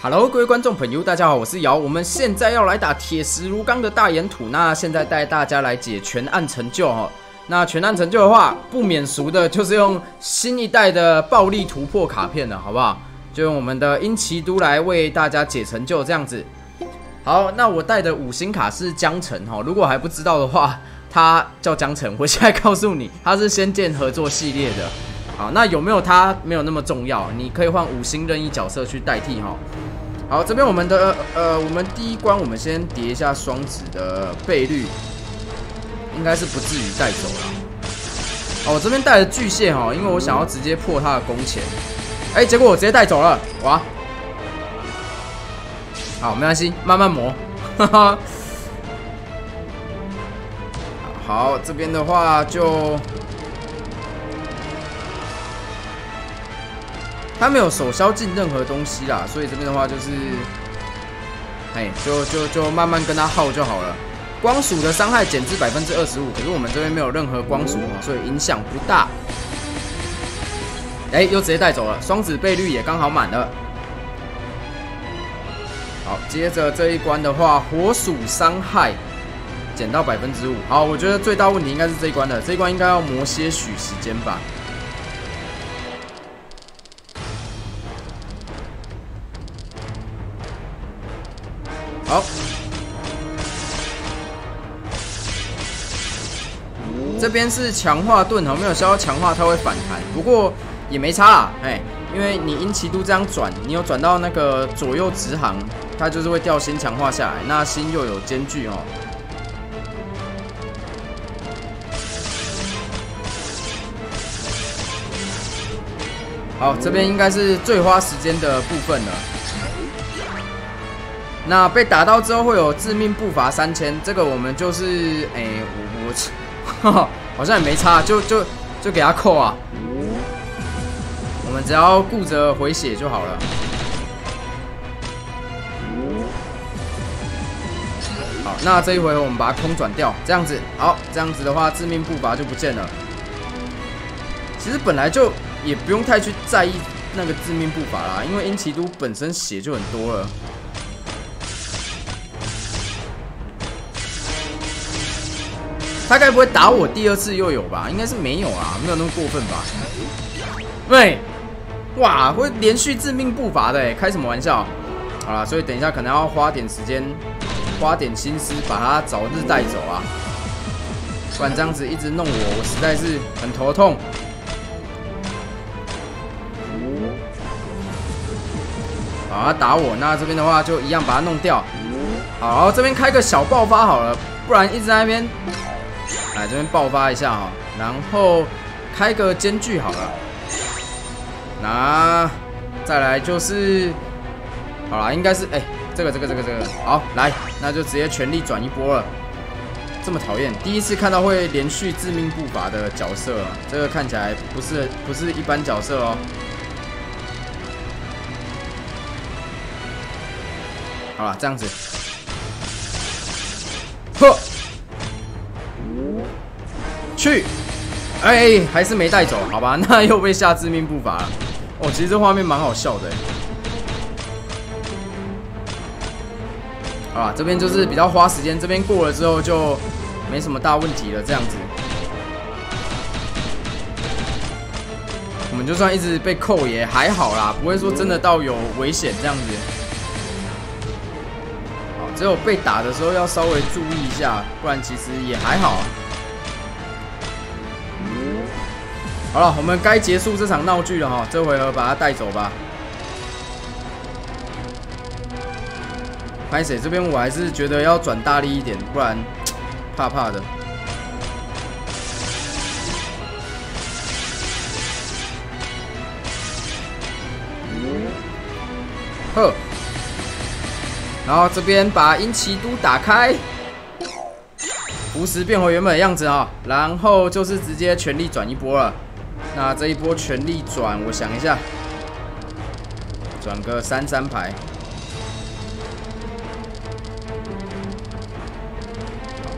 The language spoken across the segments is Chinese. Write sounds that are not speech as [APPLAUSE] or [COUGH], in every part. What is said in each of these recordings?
Hello，各位观众朋友，大家好，我是瑶。我们现在要来打铁石如钢的大岩土，那现在带大家来解全案成就哈。那全案成就的话，不免俗的就是用新一代的暴力突破卡片了，好不好？就用我们的英奇都来为大家解成就这样子。好，那我带的五星卡是江城哈，如果还不知道的话，他叫江城，我现在告诉你，他是仙剑合作系列的。好，那有没有他没有那么重要，你可以换五星任意角色去代替哈。好，这边我们的呃，我们第一关我们先叠一下双子的倍率，应该是不至于带走了。哦，我这边带了巨蟹哈，因为我想要直接破他的弓钱。哎，结果我直接带走了，哇！好，没关系，慢慢磨。哈哈。好，这边的话就。他没有手消进任何东西啦，所以这边的话就是，哎，就就就慢慢跟他耗就好了。光属的伤害减至百分之二十五，可是我们这边没有任何光属，所以影响不大。哎，又直接带走了，双子倍率也刚好满了。好，接着这一关的话，火属伤害减到百分之五。好，我觉得最大问题应该是这一关的，这一关应该要磨些许时间吧。好，这边是强化盾哈，没有消耗强化，它会反弹，不过也没差啊，哎，因为你英奇都这样转，你有转到那个左右直行，它就是会掉新强化下来，那新又有间距哦。好，这边应该是最花时间的部分了。那被打到之后会有致命步伐三千，这个我们就是哎，我我 [LAUGHS] 好像也没差，就就就给他扣啊。我们只要顾着回血就好了。好，那这一回我们把它空转掉，这样子好，这样子的话致命步伐就不见了。其实本来就也不用太去在意那个致命步伐啦，因为英奇都本身血就很多了。他该不会打我第二次又有吧？应该是没有啊，没有那么过分吧？喂，哇，会连续致命步伐的，开什么玩笑？好了，所以等一下可能要花点时间，花点心思把他早日带走啊，不然这样子一直弄我，我实在是很头痛。好，他打我，那这边的话就一样把他弄掉。好，这边开个小爆发好了，不然一直在那边。来这边爆发一下哈，然后开个间距好了。那再来就是，好了，应该是哎，这个这个这个这个好，来，那就直接全力转一波了。这么讨厌，第一次看到会连续致命步伐的角色，这个看起来不是不是一般角色哦。好了，这样子，去，哎，还是没带走，好吧，[LAUGHS] 那又被下致命步伐了。哦，其实这画面蛮好笑的。好吧，这边就是比较花时间，这边过了之后就没什么大问题了，这样子。我们就算一直被扣也还好啦，不会说真的到有危险这样子。好，只有被打的时候要稍微注意一下，不然其实也还好。好了，我们该结束这场闹剧了哈，这回合把他带走吧。拍谁这边我还是觉得要转大力一点，不然怕怕的。呵，然后这边把阴奇都打开。无石变回原本的样子啊，然后就是直接全力转一波了。那这一波全力转，我想一下，转个三三排，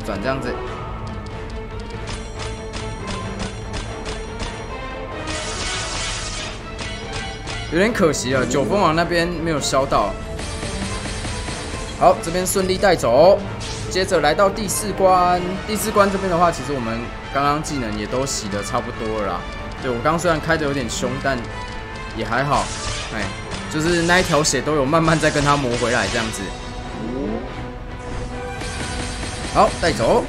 转这样子。有点可惜了，九峰王那边没有消到。好，这边顺利带走。接着来到第四关，第四关这边的话，其实我们刚刚技能也都洗的差不多了啦。对我刚刚虽然开的有点凶，但也还好。哎，就是那一条血都有慢慢在跟他磨回来这样子。好，带走。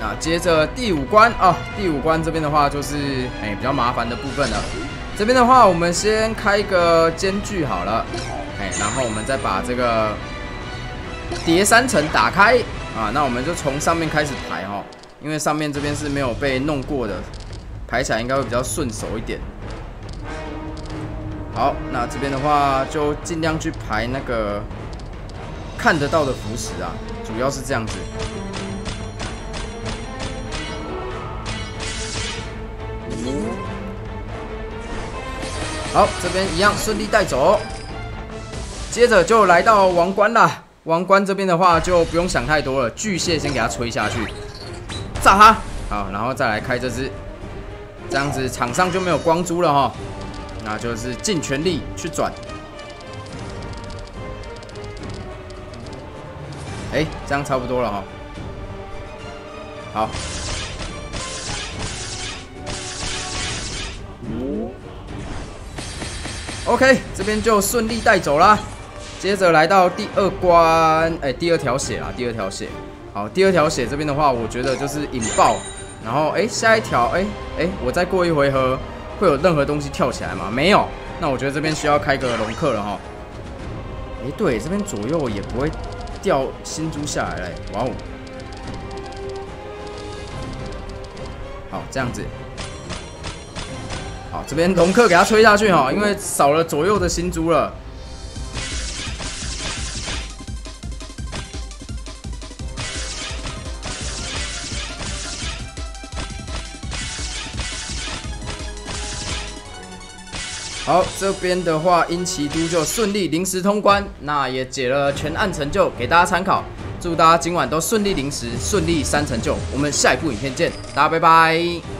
那接着第五关啊，第五关这边的话就是哎比较麻烦的部分了。这边的话，我们先开一个间距好了，哎，然后我们再把这个叠三层打开啊，那我们就从上面开始排哈，因为上面这边是没有被弄过的，排起来应该会比较顺手一点。好，那这边的话就尽量去排那个看得到的浮石啊，主要是这样子。好，这边一样顺利带走，接着就来到王冠了。王冠这边的话就不用想太多了，巨蟹先给它吹下去，炸它。好，然后再来开这只，这样子场上就没有光珠了哈。那就是尽全力去转。哎，这样差不多了哈。好。OK，这边就顺利带走了。接着来到第二关，哎，第二条血啦，第二条血。好，第二条血这边的话，我觉得就是引爆。然后，哎，下一条，哎，哎，我再过一回合，会有任何东西跳起来吗？没有。那我觉得这边需要开个龙克了哈。哎，对，这边左右也不会掉新珠下来嘞。哇哦。好，这样子。好这边龙克给他吹下去哈，因为少了左右的新珠了。好，这边的话，英奇都就顺利临时通关，那也解了全案成就给大家参考。祝大家今晚都顺利临时顺利三成就，我们下一部影片见，大家拜拜。